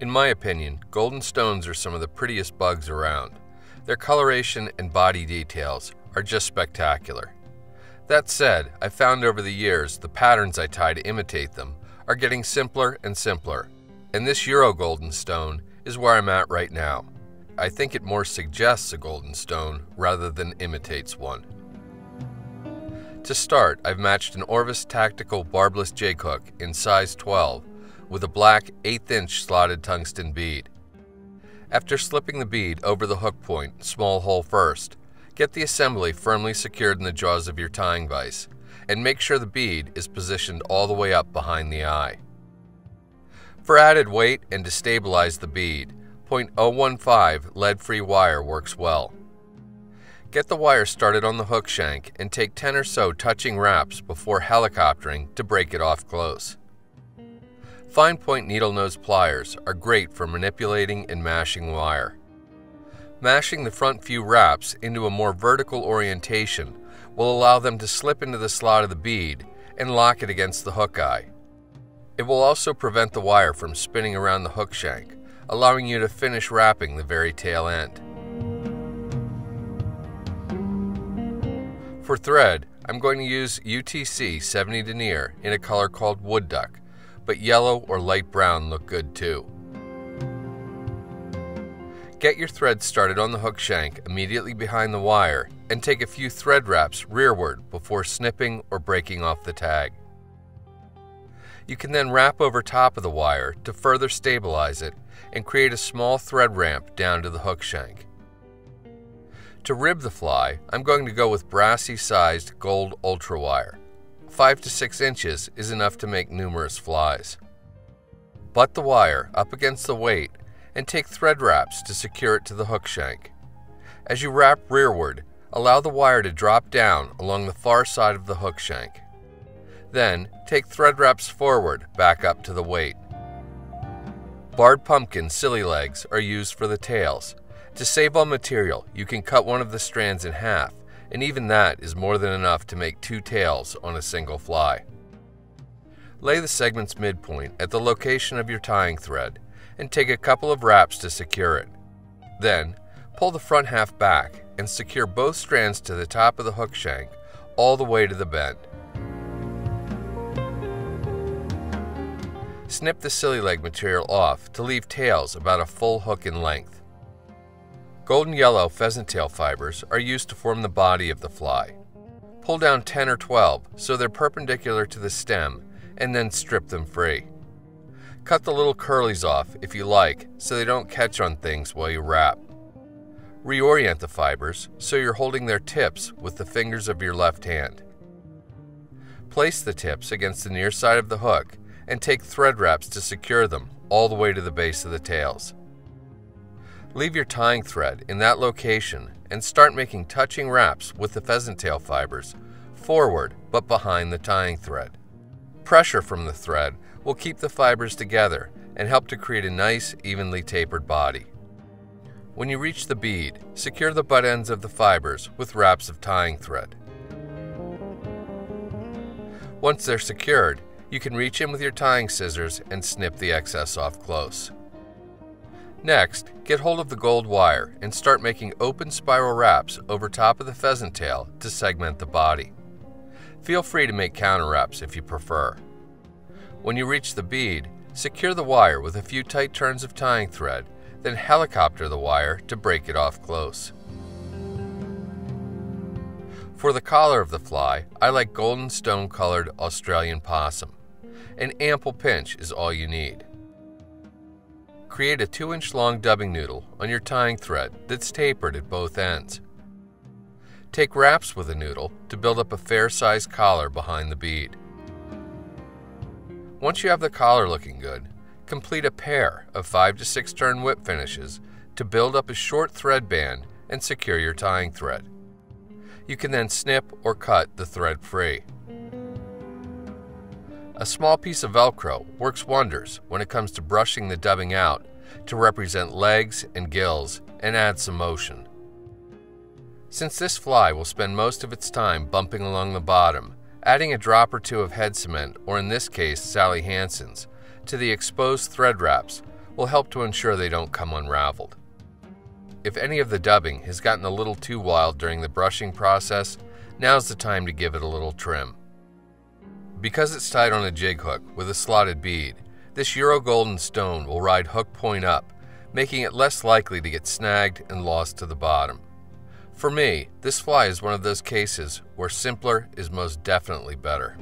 In my opinion, golden stones are some of the prettiest bugs around. Their coloration and body details are just spectacular. That said, I've found over the years the patterns I tie to imitate them are getting simpler and simpler, and this Euro golden stone is where I'm at right now. I think it more suggests a golden stone rather than imitates one. To start, I've matched an Orvis Tactical barbless jig hook in size 12 with a black 8th inch slotted tungsten bead. After slipping the bead over the hook point, small hole first, get the assembly firmly secured in the jaws of your tying vise, and make sure the bead is positioned all the way up behind the eye. For added weight and to stabilize the bead, .015 lead-free wire works well. Get the wire started on the hook shank and take 10 or so touching wraps before helicoptering to break it off close. Fine point needle nose pliers are great for manipulating and mashing wire. Mashing the front few wraps into a more vertical orientation will allow them to slip into the slot of the bead and lock it against the hook eye. It will also prevent the wire from spinning around the hook shank, allowing you to finish wrapping the very tail end. For thread, I'm going to use UTC 70 denier in a color called Wood Duck, but yellow or light brown look good too. Get your thread started on the hook shank immediately behind the wire and take a few thread wraps rearward before snipping or breaking off the tag. You can then wrap over top of the wire to further stabilize it and create a small thread ramp down to the hook shank. To rib the fly, I'm going to go with Brassie sized gold ultra wire. 5 to 6 inches is enough to make numerous flies. Butt the wire up against the weight and take thread wraps to secure it to the hook shank. As you wrap rearward, allow the wire to drop down along the far side of the hook shank. Then, take thread wraps forward back up to the weight. Barred pumpkin Sili legs are used for the tails, to save on material, you can cut one of the strands in half, and even that is more than enough to make two tails on a single fly. Lay the segment's midpoint at the location of your tying thread and take a couple of wraps to secure it. Then, pull the front half back and secure both strands to the top of the hook shank all the way to the bend. Snip the Sili leg material off to leave tails about a full hook in length. Golden yellow pheasant tail fibers are used to form the body of the fly. Pull down 10 or 12 so they're perpendicular to the stem and then strip them free. Cut the little curlies off if you like so they don't catch on things while you wrap. Reorient the fibers so you're holding their tips with the fingers of your left hand. Place the tips against the near side of the hook and take thread wraps to secure them all the way to the base of the tails. Leave your tying thread in that location and start making touching wraps with the pheasant tail fibers, forward but behind the tying thread. Pressure from the thread will keep the fibers together and help to create a nice, evenly tapered body. When you reach the bead, secure the butt ends of the fibers with wraps of tying thread. Once they're secured, you can reach in with your tying scissors and snip the excess off close. Next, get hold of the gold wire and start making open spiral wraps over top of the pheasant tail to segment the body. Feel free to make counter wraps if you prefer. When you reach the bead, secure the wire with a few tight turns of tying thread, then helicopter the wire to break it off close. For the collar of the fly, I like golden stone colored Australian possum. An ample pinch is all you need. Create a 2 inch long dubbing noodle on your tying thread that's tapered at both ends. Take wraps with a noodle to build up a fair sized collar behind the bead. Once you have the collar looking good, complete a pair of 5 to 6 turn whip finishes to build up a short thread band and secure your tying thread. You can then snip or cut the thread free. A small piece of Velcro works wonders when it comes to brushing the dubbing out to represent legs and gills and add some motion. Since this fly will spend most of its time bumping along the bottom, adding a drop or two of head cement, or in this case Sally Hansen's, to the exposed thread wraps will help to ensure they don't come unraveled. If any of the dubbing has gotten a little too wild during the brushing process, now's the time to give it a little trim. Because it's tied on a jig hook with a slotted bead, this Euro Golden stone will ride hook point up, making it less likely to get snagged and lost to the bottom. For me, this fly is one of those cases where simpler is most definitely better.